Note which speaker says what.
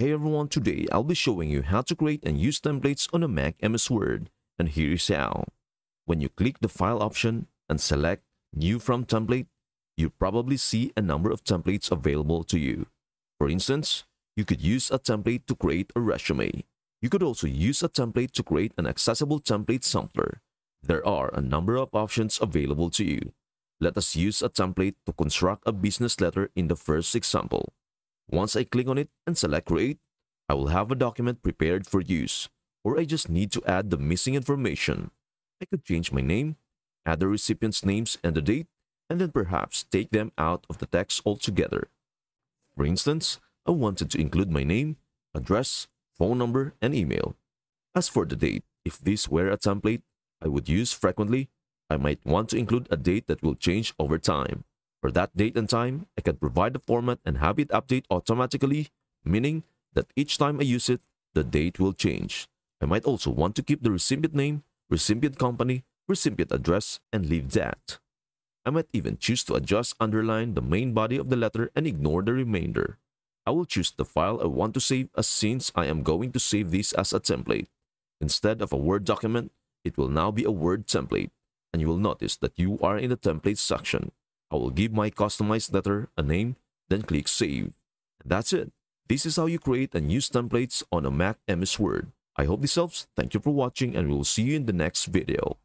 Speaker 1: Hey everyone, today I'll be showing you how to create and use templates on a Mac MS Word, and here is how. When you click the File option and select New from Template, you probably see a number of templates available to you. For instance, you could use a template to create a resume. You could also use a template to create an accessible template sampler. There are a number of options available to you. Let us use a template to construct a business letter in the first example. Once I click on it and select Create, I will have a document prepared for use, or I just need to add the missing information. I could change my name, add the recipient's names and the date, and then perhaps take them out of the text altogether. For instance, I wanted to include my name, address, phone number, and email. As for the date, if this were a template I would use frequently, I might want to include a date that will change over time. For that date and time, I can provide the format and have it update automatically, meaning that each time I use it, the date will change. I might also want to keep the recipient name, recipient company, recipient address, and leave that. I might even choose to adjust underline the main body of the letter and ignore the remainder. I will choose the file I want to save as since I am going to save this as a template. Instead of a Word document, it will now be a Word template, and you will notice that you are in the templates section. I will give my customized letter a name, then click Save. That's it. This is how you create and use templates on a Mac MS Word. I hope this helps. Thank you for watching and we will see you in the next video.